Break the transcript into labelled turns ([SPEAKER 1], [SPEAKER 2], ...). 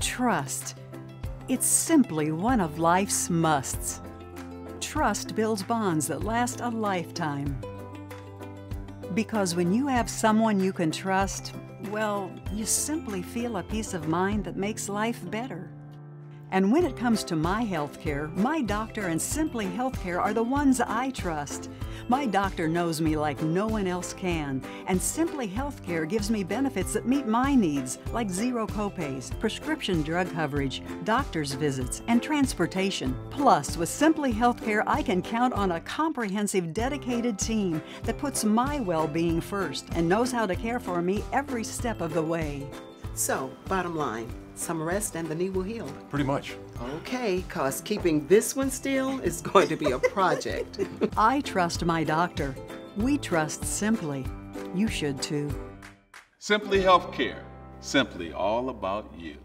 [SPEAKER 1] Trust. It's simply one of life's musts. Trust builds bonds that last a lifetime. Because when you have someone you can trust, well, you simply feel a peace of mind that makes life better. And when it comes to my healthcare, my doctor and Simply Healthcare are the ones I trust. My doctor knows me like no one else can, and Simply Healthcare gives me benefits that meet my needs, like zero copays, prescription drug coverage, doctor's visits, and transportation. Plus, with Simply Healthcare, I can count on a comprehensive, dedicated team that puts my well being first and knows how to care for me every step of the way.
[SPEAKER 2] So, bottom line, some rest and the knee will heal.
[SPEAKER 3] Pretty much.
[SPEAKER 2] Okay, cause keeping this one still is going to be a project.
[SPEAKER 1] I trust my doctor. We trust Simply. You should too.
[SPEAKER 4] Simply Healthcare. Simply all about you.